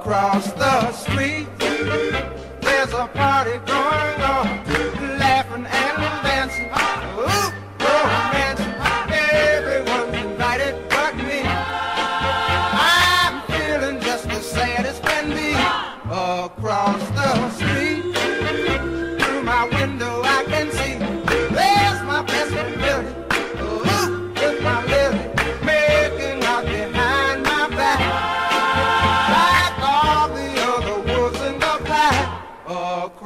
Across the street, there's a party going on, laughing and dancing.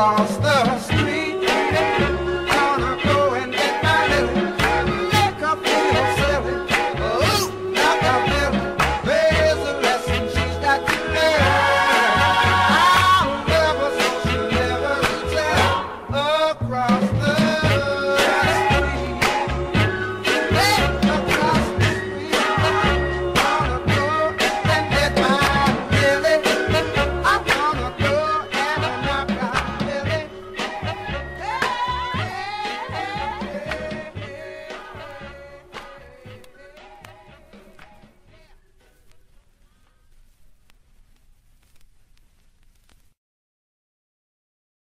across